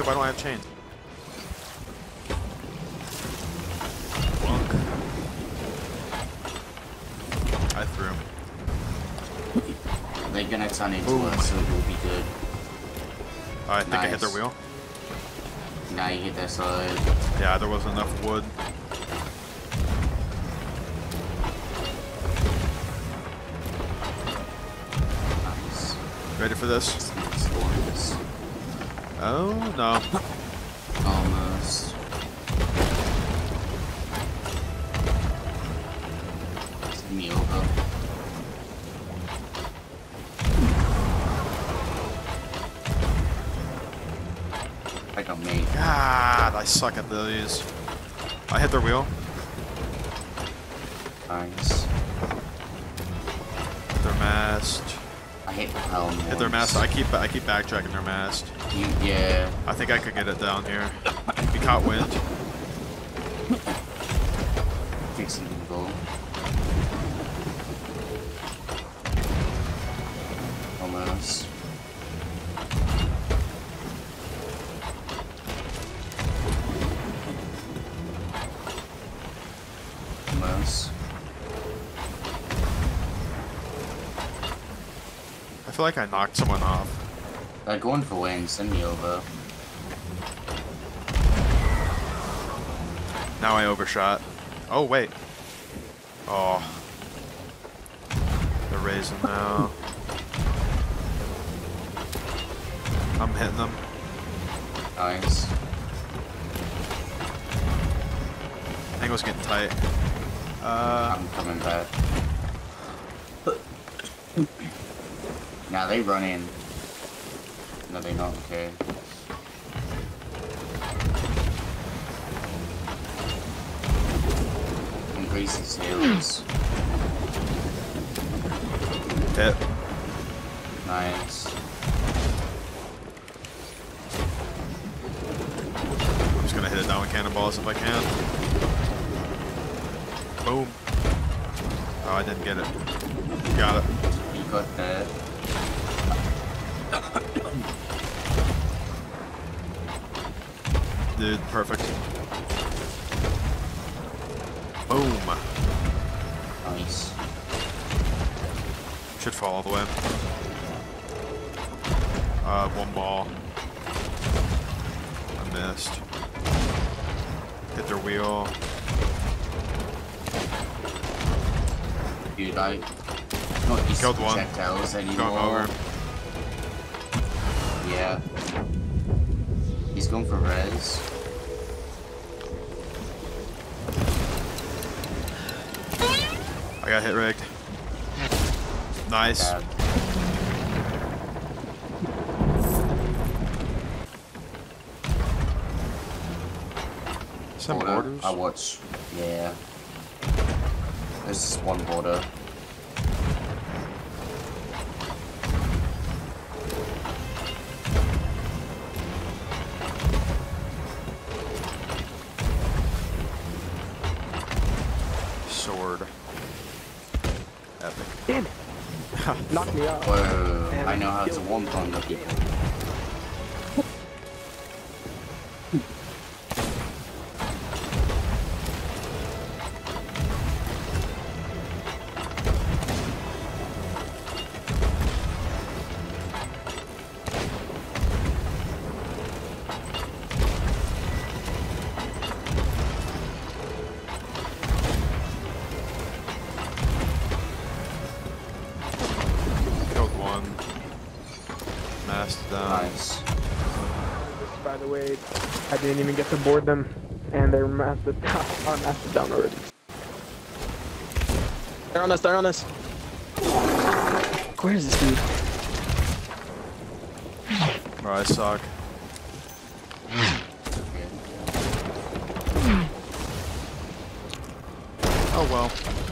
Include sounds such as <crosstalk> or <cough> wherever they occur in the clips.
Wait, why don't I have chains? Bonk. I threw him. They're gonna turn into Boom. us, so it will be good. Oh, I think I hit their wheel. Now you hit their side. Yeah, there wasn't enough wood. Nice. Ready for this? Oh, no. Almost. Me over. I got me. God, I suck at these. I hit their wheel. Nice. Their mast. I hit. Hit their mast. I keep I keep backtracking their mast. You, yeah. I think I could get it down here. We caught wind. Fixing the goal. Almost. Almost. I feel like I knocked someone off. They're going for wings, send me over. Now I overshot. Oh wait. Oh. They're raising now. I'm hitting them. Nice. Angle's getting tight. Uh, I'm coming back. Now they run in. No, they not. Okay. Increases heals. hit. Nice. I'm just gonna hit it down with cannonballs if I can. Boom. Oh, I didn't get it. Got it. You got that. Dude, perfect. Boom. Nice. Should fall all the way. Uh, one ball. I missed. Hit their wheel. Dude, I not used Killed one. projectiles anymore. Going over. Yeah. He's going for res. I got hit rigged. Nice. Bad. Some oh, Border. borders. I watch. Yeah. There's just one border. Sword. Epic. Damn it. Knocked me. Whoa, Man, I know how to killed one on people. Didn't even get to board them, and they're massive <laughs> down. Are massive down already. They're on us. They're on us. Where is this dude? Oh, I suck. Oh well.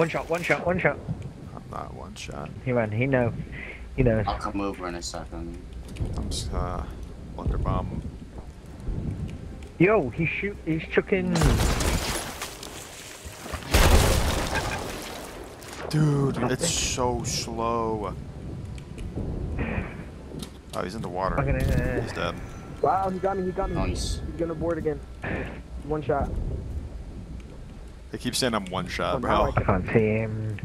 One shot, one shot, one shot. I'm not one shot. He ran. He know. He knows. I'll come over in a second. I'm just, uh, Blunderbomb. Yo, he's shoot. He's chucking. Dude, it's so slow. Oh, he's in the water. Fucking, uh, He's dead. Wow, he got me, he got me. Nice. He's gonna board again. One shot. They keep saying I'm one shot, I bro. I can't see him.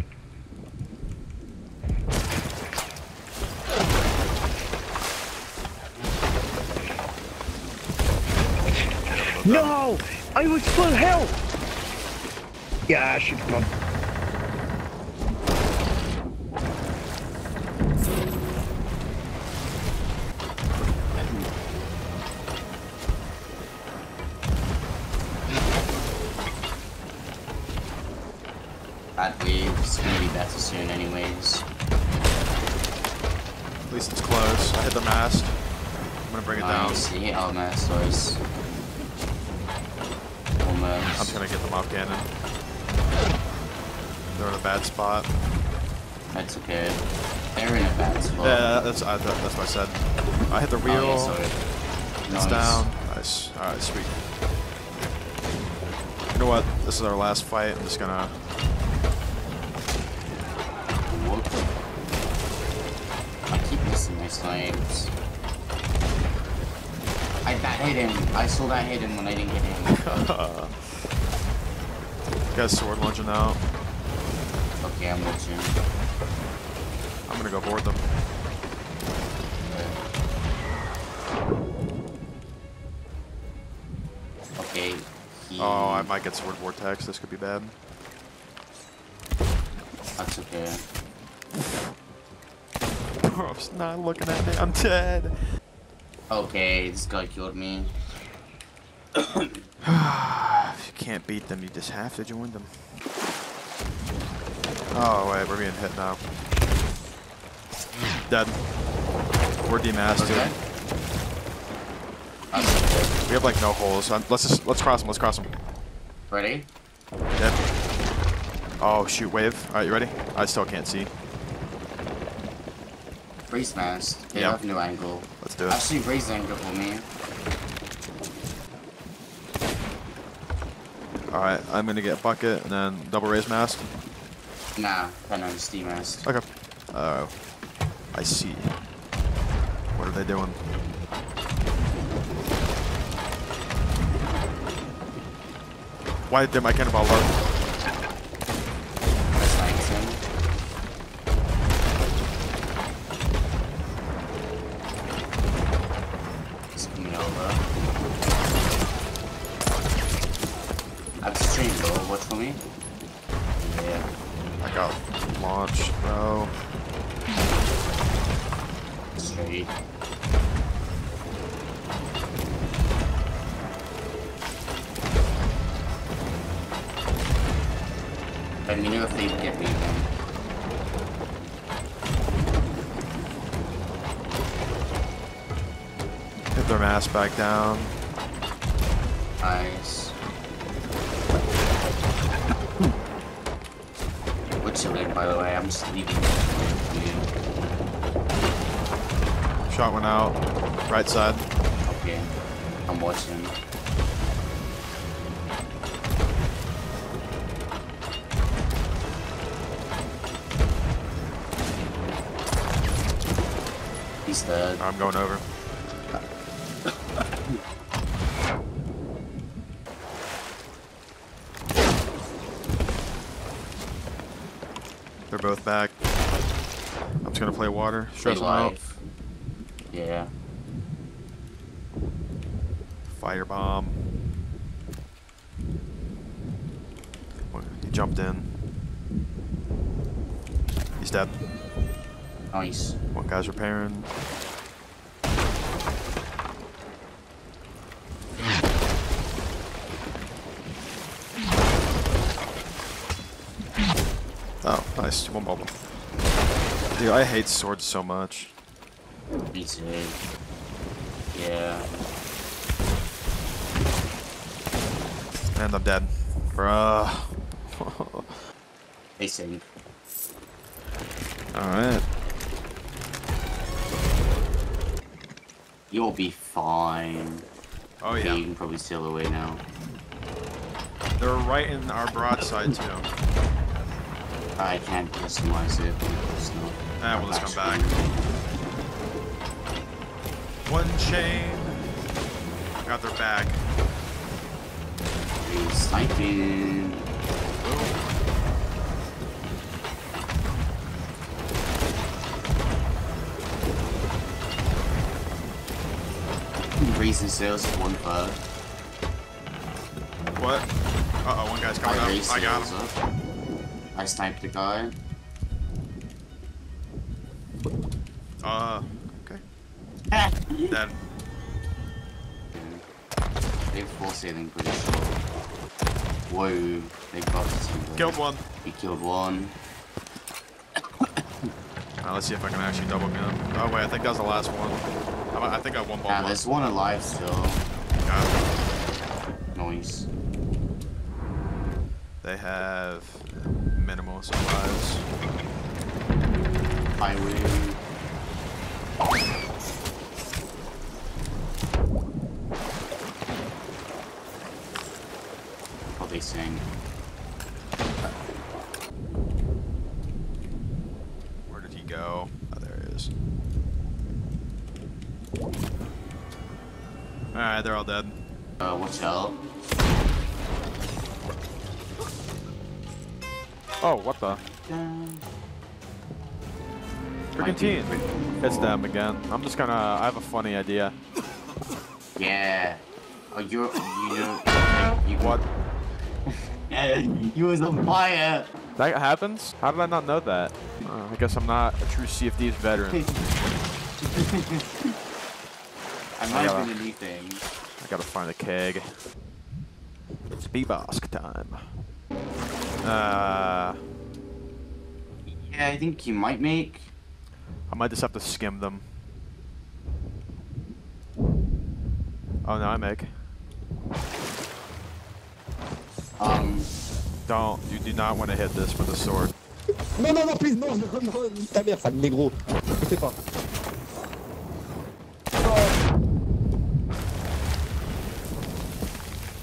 No! I was full health! Yeah, I should have gone. That It's gonna be better soon anyways. At least it's close. I hit the mast. I'm gonna bring it down. see? Hit almost, was almost. I'm gonna get them off cannon. They're in a bad spot. That's okay. They're in a bad spot. Yeah, that's I, that, that's what I said. I hit the Oh, wheel. yeah, sorry. It's Nice. down. Nice. All right, sweet. You know what? This is our last fight. I'm just gonna. Missing my snipes. I that hit him. I saw that hit him when I didn't hit him. <laughs> Got sword launching out. Okay, I'm watching. I'm gonna go board them. Okay. He, Oh, I might get sword vortex. This could be bad. That's okay. <laughs> Bro's not looking at me. I'm dead. Okay, this guy killed me. <sighs> if you can't beat them, you just have to join them. Oh wait, we're being hit now. Dead. We're demasted, Okay. dude. That's okay. We have like no holes. So let's just let's cross them. Let's cross them. Ready? Dead. Oh shoot, wave. All right, you ready? I still can't see. Freeze mast. They Yeah. have no angle. Let's do it. Actually, raise angle for me. All right, I'm gonna get bucket and then double raise mask. Nah, then I'm steam mask. Okay. Oh, I see. What are they doing? Why did my cannonball load? Got launched, bro. Straight. Let me know if they get me again. Hit their mass back down. Nice. Name, by the way? I'm just leaving. Shot one out. Right side. Okay. I'm watching. He's dead. I'm going over. Both back. I'm just gonna play water. Stress them out. Yeah. Fire bomb. Oh, he jumped in. He's dead. Nice. One guy's repairing. Nice. One bubble. Dude, I hate swords so much. Me too. Yeah. And I'm dead. Bruh. <laughs> They sing. Alright. You'll be fine. Oh Okay, yeah. you can probably sail away now. They're right in our broadside too. I can't customize it. It's not. Ah, we'll just come back. One chain. Got their back. He's sniping. Raising sails one five. What? Uh oh, one guy's coming I up. I got him. up. I sniped the guy. Uh, okay. <laughs> Dead. They have full sailing pretty sure. Whoa, they got something. Killed one. He killed one. Uh, let's see if I can actually double kill. Oh wait, I think that was the last one. I, I think I one bomb Nah, left. there's one alive still. Got him. Noise. They have minimal supplies. Highway. What they saying? Where did he go? Oh, there he is. Alright, they're all dead. Uh, watch out. Oh, what the? Freaking team. It's them again. I'm just gonna. I have a funny idea. Yeah. Oh, you're, you know, you, <laughs> What? <laughs> You was on fire. That happens? How did I not know that? Uh, I guess I'm not a true CFD's veteran. <laughs> I might Yeah. have been a new thing. I gotta find a keg. It's Beboski time. Uh, Yeah, I think you might make. I might just have to skim them. Oh no, I make. Um, Don't. You do not want to hit this with a sword. Non, non, non, please, non, non, non, ta mère, sale négro. Je sais pas.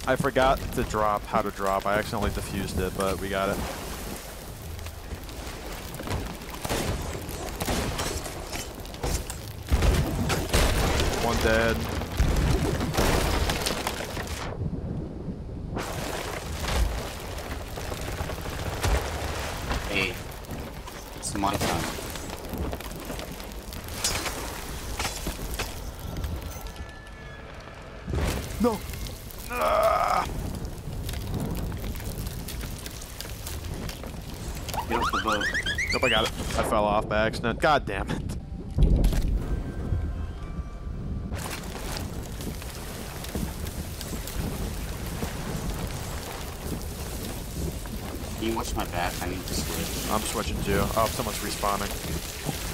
I forgot to drop how to drop. I accidentally defused it, but we got it. One dead. hey, it's my time. No. Ah. Get off the boat. Nope, I got it. I fell off by accident. God damn it. Can you watch my back? I need to switch. I'm switching too. Oh, someone's respawning.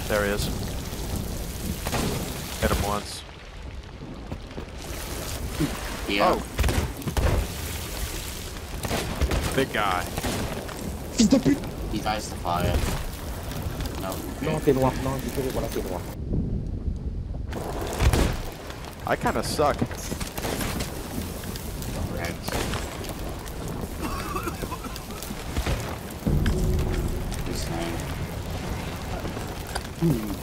There he is. Hit him once. Yeah. Oh. Big guy. Fils de pute He dies to fire. No. Non, t'es noir, non, désolé, voilà, t'es noir. I kind of suck. Red. He's saying. Hmm.